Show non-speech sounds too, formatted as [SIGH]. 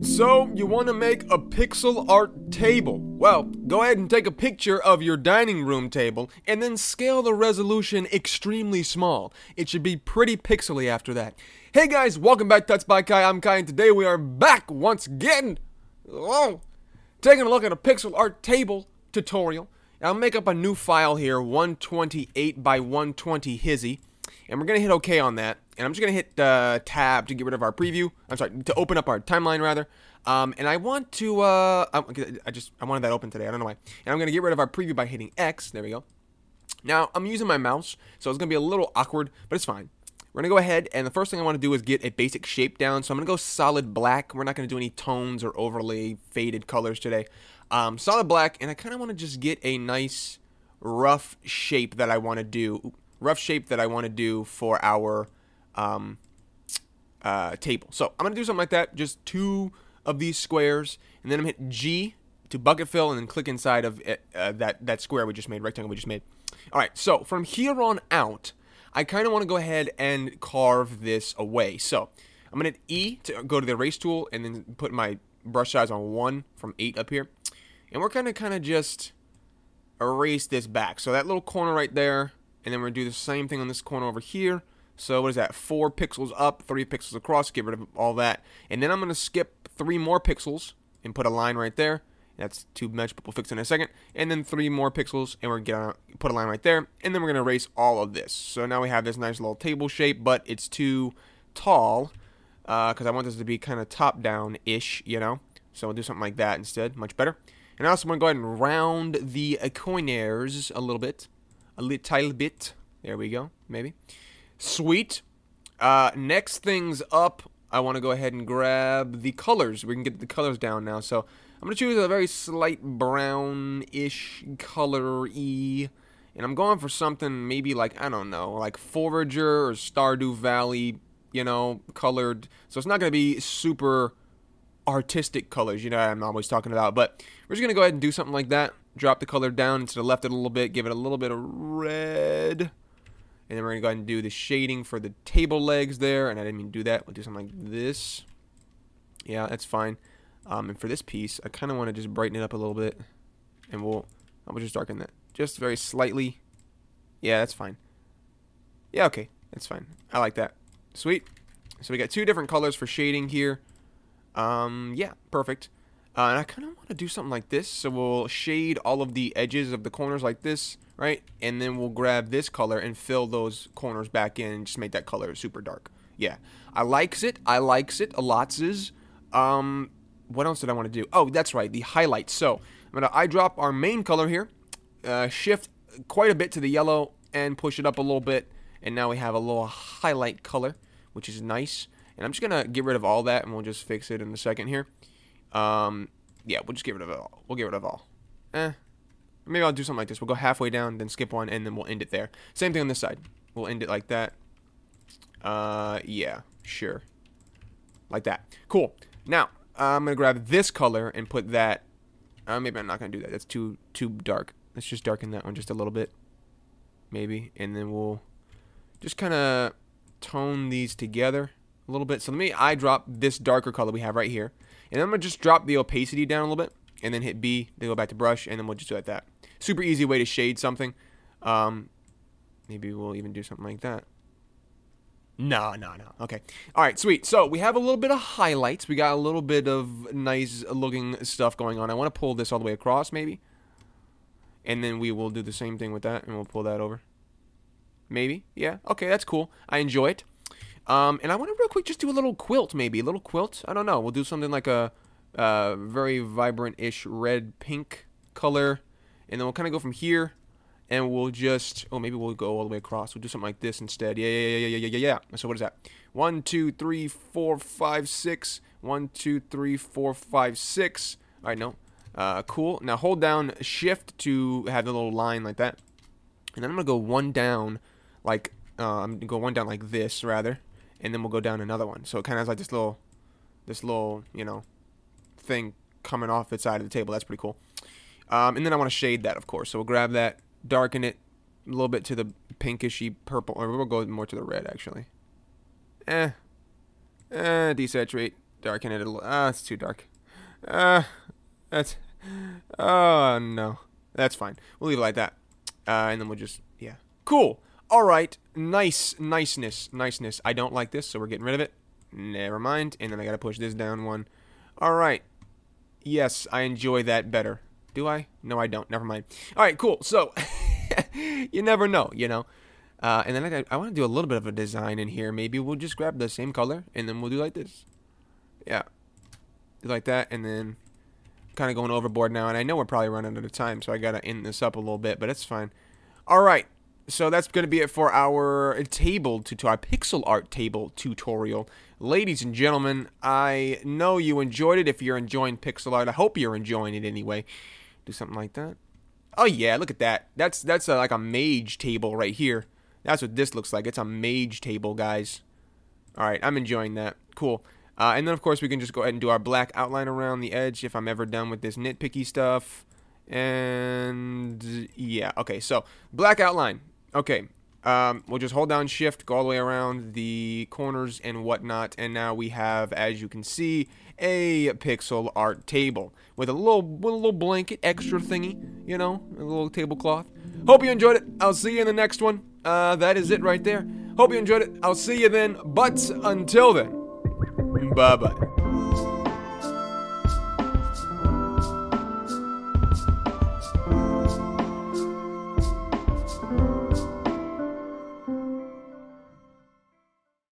So, you want to make a pixel art table? Well, go ahead and take a picture of your dining room table and then scale the resolution extremely small. It should be pretty pixely after that. Hey guys, welcome back to Tuts by Kai. I'm Kai and today we are back once again. Oh, taking a look at a pixel art table tutorial. I'll make up a new file here, 128 by 120 hizzy. And we're going to hit OK on that. And I'm just going to hit uh, Tab to get rid of our preview. I'm sorry, to open up our timeline, rather. Um, and I want to, uh, I just, I wanted that open today. I don't know why. And I'm going to get rid of our preview by hitting X. There we go. Now, I'm using my mouse, so it's going to be a little awkward, but it's fine. We're going to go ahead, and the first thing I want to do is get a basic shape down. So I'm going to go solid black. We're not going to do any tones or overly faded colors today. Um, solid black, and I kind of want to just get a nice rough shape that I want to do rough shape that I want to do for our um, uh, table. So I'm going to do something like that, just two of these squares, and then I'm going to hit G to bucket fill, and then click inside of it, uh, that, that square we just made, rectangle we just made. All right, so from here on out, I kind of want to go ahead and carve this away. So I'm going to E to go to the erase tool, and then put my brush size on 1 from 8 up here. And we're going to kind of just erase this back. So that little corner right there, and then we're going to do the same thing on this corner over here. So what is that? Four pixels up, three pixels across. Get rid of all that. And then I'm going to skip three more pixels and put a line right there. That's too much, but we'll fix it in a second. And then three more pixels, and we're going to put a line right there. And then we're going to erase all of this. So now we have this nice little table shape, but it's too tall because uh, I want this to be kind of top-down-ish, you know? So we'll do something like that instead. Much better. And also, I'm going to go ahead and round the corners a little bit a little bit. There we go, maybe. Sweet. Uh, next things up, I want to go ahead and grab the colors. We can get the colors down now. So I'm going to choose a very slight brownish color-y. And I'm going for something maybe like, I don't know, like Forager or Stardew Valley, you know, colored. So it's not going to be super artistic colors, you know I'm always talking about. But we're just going to go ahead and do something like that drop the color down to the left a little bit, give it a little bit of red. And then we're going to go ahead and do the shading for the table legs there. And I didn't mean to do that. We'll do something like this. Yeah, that's fine. Um, and for this piece, I kind of want to just brighten it up a little bit. And we'll, I'll just darken that. Just very slightly. Yeah, that's fine. Yeah, okay. That's fine. I like that. Sweet. So we got two different colors for shading here. Um, yeah, perfect. Uh, and I kind of want to do something like this. So we'll shade all of the edges of the corners like this, right? And then we'll grab this color and fill those corners back in and just make that color super dark. Yeah. I likes it. I likes it a lot. Um, what else did I want to do? Oh, that's right. The highlights. So I'm going to eyedrop our main color here. Uh, shift quite a bit to the yellow and push it up a little bit. And now we have a little highlight color, which is nice. And I'm just going to get rid of all that and we'll just fix it in a second here. Um, yeah, we'll just get rid of it all. We'll get rid of all. Eh. Maybe I'll do something like this. We'll go halfway down, then skip one, and then we'll end it there. Same thing on this side. We'll end it like that. Uh, yeah, sure. Like that. Cool. Now, I'm going to grab this color and put that... Uh, maybe I'm not going to do that. That's too too dark. Let's just darken that one just a little bit. Maybe. And then we'll just kind of tone these together a little bit. So let me eye drop this darker color we have right here. And I'm going to just drop the opacity down a little bit and then hit B, then go back to brush, and then we'll just do it like that. Super easy way to shade something. Um, maybe we'll even do something like that. No, no, no. Okay. All right, sweet. So we have a little bit of highlights. We got a little bit of nice looking stuff going on. I want to pull this all the way across, maybe. And then we will do the same thing with that, and we'll pull that over. Maybe. Yeah. Okay, that's cool. I enjoy it. Um, and I want to real quick just do a little quilt, maybe. A little quilt. I don't know. We'll do something like a uh, very vibrant-ish red-pink color. And then we'll kind of go from here. And we'll just... Oh, maybe we'll go all the way across. We'll do something like this instead. Yeah, yeah, yeah, yeah, yeah, yeah, yeah. So what is that? One, two, three, four, five, six. One, two, three, four, five, six. All right, no. Uh, cool. Now hold down Shift to have the little line like that. And then I'm going to go one down like... Uh, I'm going to go one down like this, rather and then we'll go down another one. So it kind of has like this little, this little, you know, thing coming off its side of the table. That's pretty cool. Um, and then I want to shade that, of course. So we'll grab that, darken it a little bit to the pinkishy purple, or we'll go more to the red, actually. Eh. Eh, desaturate. darken it a little. Ah, it's too dark. Uh, that's. Oh, no. That's fine. We'll leave it like that. Uh, and then we'll just, yeah. Cool. All right. Nice. Niceness. Niceness. I don't like this, so we're getting rid of it. Never mind. And then I got to push this down one. All right. Yes, I enjoy that better. Do I? No, I don't. Never mind. All right, cool. So, [LAUGHS] you never know, you know. Uh, and then I, I want to do a little bit of a design in here. Maybe we'll just grab the same color, and then we'll do like this. Yeah. Do like that, and then kind of going overboard now. And I know we're probably running out of time, so I got to end this up a little bit, but it's fine. All right. So that's going to be it for our table tutorial, our pixel art table tutorial. Ladies and gentlemen, I know you enjoyed it. If you're enjoying pixel art, I hope you're enjoying it anyway. Do something like that. Oh yeah, look at that. That's that's a, like a mage table right here. That's what this looks like. It's a mage table, guys. All right, I'm enjoying that. Cool. Uh, and then, of course, we can just go ahead and do our black outline around the edge if I'm ever done with this nitpicky stuff. And yeah, okay, so black outline. Okay, um, we'll just hold down shift, go all the way around the corners and whatnot. And now we have, as you can see, a pixel art table with a little, with a little blanket extra thingy, you know, a little tablecloth. Hope you enjoyed it. I'll see you in the next one. Uh, that is it right there. Hope you enjoyed it. I'll see you then. But until then, bye bye.